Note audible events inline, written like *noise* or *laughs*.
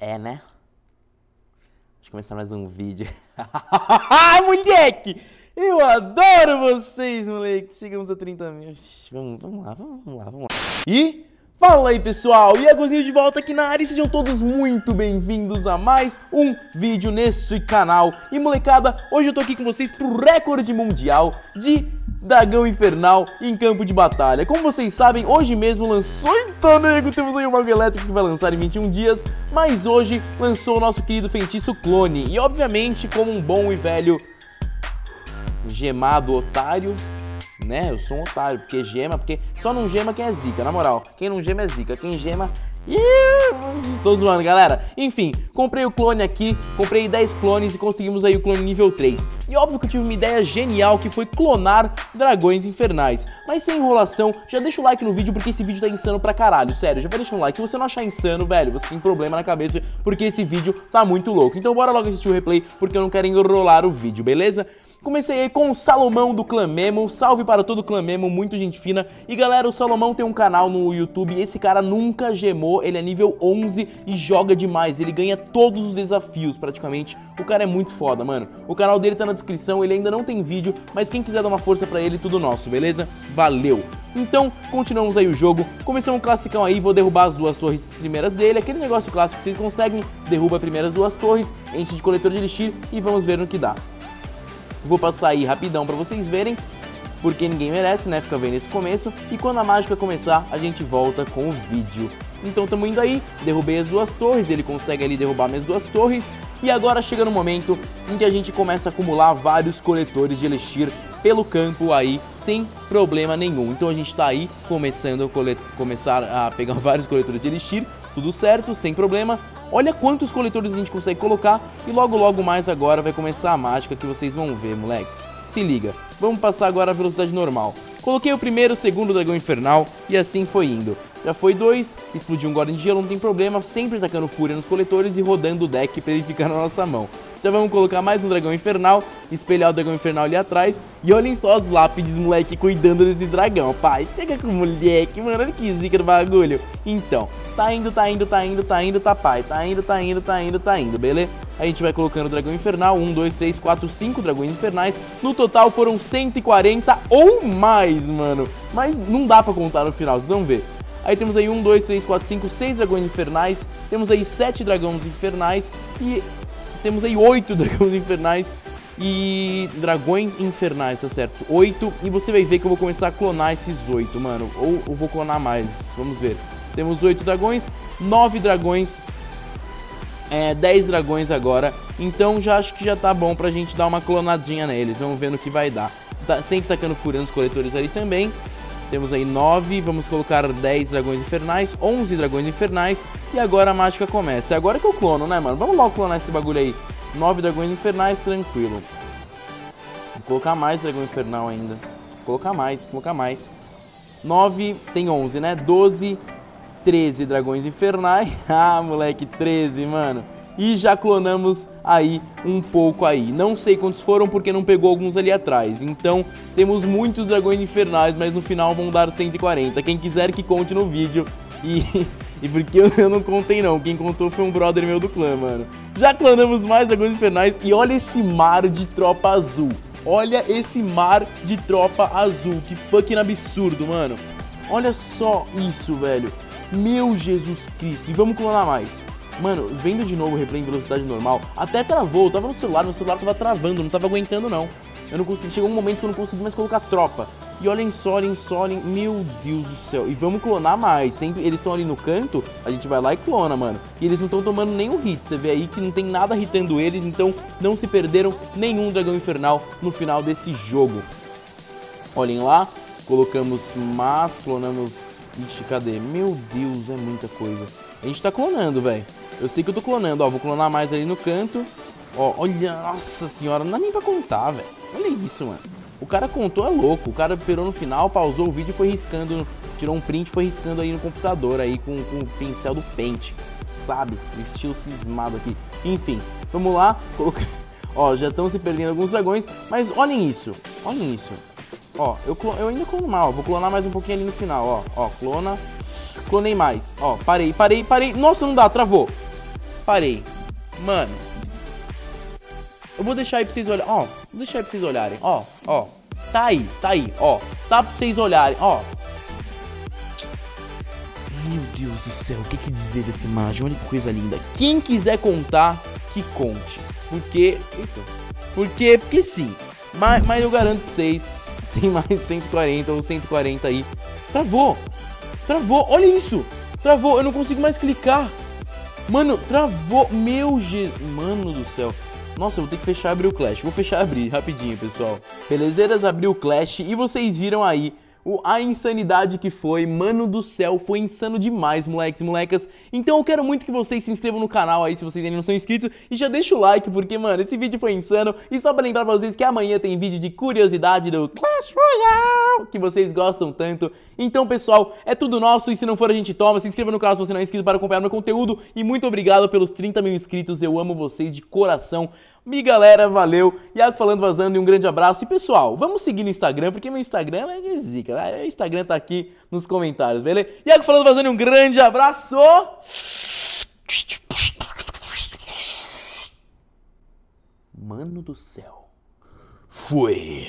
É, né? Eu começar mais um vídeo. *laughs* moleque! Eu adoro vocês, moleque! Chegamos a 30 mil. Vamos, vamos lá, vamos, vamos lá, vamos lá. E Fala aí pessoal, Iagozinho de volta aqui na área e sejam todos muito bem-vindos a mais um vídeo neste canal. E molecada, hoje eu tô aqui com vocês pro recorde mundial de Dragão Infernal em campo de batalha. Como vocês sabem, hoje mesmo lançou, então nego, temos aí o Mago Elétrico que vai lançar em 21 dias, mas hoje lançou o nosso querido feitiço Clone. E obviamente, como um bom e velho gemado otário, né? Eu sou um otário, porque gema, porque só não gema quem é zica, na moral. Quem não gema é zica, quem gema... Ih, tô zoando, galera. Enfim, comprei o clone aqui, comprei 10 clones e conseguimos aí o clone nível 3. E óbvio que eu tive uma ideia genial que foi clonar dragões infernais. Mas sem enrolação, já deixa o like no vídeo porque esse vídeo tá insano pra caralho, sério. Já vai deixar um like. Se você não achar insano, velho, você tem problema na cabeça porque esse vídeo tá muito louco. Então bora logo assistir o replay porque eu não quero enrolar o vídeo, beleza? Comecei aí com o Salomão do Clã Memo, salve para todo o Memo, muito gente fina. E galera, o Salomão tem um canal no YouTube esse cara nunca gemou, ele é nível 11 e joga demais, ele ganha todos os desafios praticamente. O cara é muito foda, mano. O canal dele tá na descrição, ele ainda não tem vídeo, mas quem quiser dar uma força pra ele, tudo nosso, beleza? Valeu! Então, continuamos aí o jogo, começamos o classicão aí, vou derrubar as duas torres primeiras dele, aquele negócio clássico que vocês conseguem, derruba as primeiras duas torres, enche de coletor de elixir e vamos ver no que dá. Vou passar aí rapidão para vocês verem, porque ninguém merece, né, ficar vendo esse começo. E quando a mágica começar, a gente volta com o vídeo. Então estamos indo aí, derrubei as duas torres, ele consegue ali derrubar minhas duas torres. E agora chega no momento em que a gente começa a acumular vários coletores de Elixir pelo campo aí, sem problema nenhum. Então a gente está aí começando a começar a pegar *laughs* vários coletores de Elixir, tudo certo, sem problema. Olha quantos coletores a gente consegue colocar e logo logo mais agora vai começar a mágica que vocês vão ver, moleques. Se liga, vamos passar agora a velocidade normal. Coloquei o primeiro, o segundo dragão infernal e assim foi indo. Já foi dois, explodiu um Golem de Gelo, não tem problema, sempre tacando fúria nos coletores e rodando o deck para ele ficar na nossa mão. Já vamos colocar mais um dragão infernal, espelhar o dragão infernal ali atrás. E olhem só as lápides, moleque, cuidando desse dragão. Pai, chega com o moleque, mano, olha que zica do bagulho. Então, tá indo, tá indo, tá indo, tá indo, tá pai. Tá indo, tá indo, tá indo, tá indo, beleza? A gente vai colocando o dragão infernal, 1, 2, 3, 4, 5 dragões infernais. No total foram 140 ou mais, mano. Mas não dá pra contar no final, vocês vão ver. Aí temos aí 1, 2, 3, 4, 5, 6 dragões infernais. Temos aí 7 dragões infernais. E temos aí oito *laughs* dragões infernais e dragões infernais, tá certo? Oito, e você vai ver que eu vou começar a clonar esses oito, mano. Ou eu vou clonar mais, vamos ver. Temos oito dragões, nove dragões, é, dez dragões agora. Então já acho que já tá bom pra gente dar uma clonadinha neles. Vamos ver no que vai dar. Tá, sempre tacando furando os coletores ali também. Temos aí 9, vamos colocar 10 dragões infernais, 11 dragões infernais e agora a mágica começa. É agora que eu clono, né, mano? Vamos logo clonar esse bagulho aí. 9 dragões infernais, tranquilo. Vou colocar mais dragão infernal ainda. Vou colocar mais, vou colocar mais. 9, tem 11, né? 12, 13 dragões infernais. *laughs* ah, moleque, 13, mano e já clonamos aí um pouco aí. Não sei quantos foram porque não pegou alguns ali atrás. Então temos muitos dragões infernais, mas no final vão dar 140. Quem quiser que conte no vídeo. E, *laughs* e porque eu, não contei não, quem contou foi um brother meu do clã, mano. Já clonamos mais dragões infernais e olha esse mar de tropa azul. Olha esse mar de tropa azul, que fucking absurdo, mano. Olha só isso, velho. Meu Jesus Cristo. E vamos clonar mais. Mano, vendo de novo o replay em velocidade normal, até travou, eu tava no celular, meu celular tava travando, não tava aguentando não. Eu não consegui, chegou um momento que eu não consegui mais colocar tropa. E olhem só, olhem só, olhem, meu Deus do céu. E vamos clonar mais, sempre eles estão ali no canto, a gente vai lá e clona, mano. E eles não estão tomando nenhum hit, você vê aí que não tem nada hitando eles, então não se perderam nenhum dragão infernal no final desse jogo. Olhem lá, colocamos mas, clonamos... Ixi, cadê? Meu Deus, é muita coisa. A gente tá clonando, velho. Eu sei que eu tô clonando, ó. Vou clonar mais ali no canto. Ó, olha, nossa senhora, não dá nem pra contar, velho. Olha isso, mano. O cara contou, é louco. O cara esperou no final, pausou o vídeo e foi riscando, tirou um print foi riscando aí no computador aí com, com o pincel do pente, sabe? Estilo cismado aqui. Enfim, vamos lá. Coloca... *laughs* Ó, já estão se perdendo alguns dragões, mas olhem isso. Olhem isso. Ó, eu, eu ainda clono mal. Vou clonar mais um pouquinho ali no final, ó. Ó, clona. Clonei mais. Ó, parei, parei, parei. Nossa, não dá, travou. Parei. Mano. Eu vou deixar aí pra vocês olharem. Ó, vou deixar aí pra vocês olharem. Ó, ó. Tá aí, tá aí, ó. Tá pra vocês olharem, ó. Meu Deus do céu, o que, que dizer dessa imagem? Olha que coisa linda. Quem quiser contar, que conte. Porque. Eita. Porque, porque sim. Mas, mas eu garanto pra vocês, *laughs* tem mais 140 ou 140 aí. Travou! Travou! Olha isso! Travou! Eu não consigo mais clicar! Mano, travou! Meu Jesus! Mano do céu! Nossa, eu vou ter que fechar e abrir o Clash. Vou fechar e abrir rapidinho, pessoal. Belezeiras, abri o Clash e vocês viram aí o, a insanidade que foi, mano do céu, foi insano demais, moleques e molecas. Então eu quero muito que vocês se inscrevam no canal aí, se vocês ainda não são inscritos, e já deixa o like, porque, mano, esse vídeo foi insano. E só pra lembrar pra vocês que amanhã tem vídeo de curiosidade do Clash Royale, que vocês gostam tanto. Então, pessoal, é tudo nosso, e se não for a gente toma, se inscreva no canal se você não é inscrito para acompanhar meu conteúdo, e muito obrigado pelos 30 mil inscritos, eu amo vocês de coração. Mi galera, valeu. Iago falando, vazando e um grande abraço. E pessoal, vamos seguir no Instagram, porque meu Instagram é zica. Né? O Instagram tá aqui nos comentários, beleza? Iago falando, vazando e um grande abraço. Mano do céu. Foi.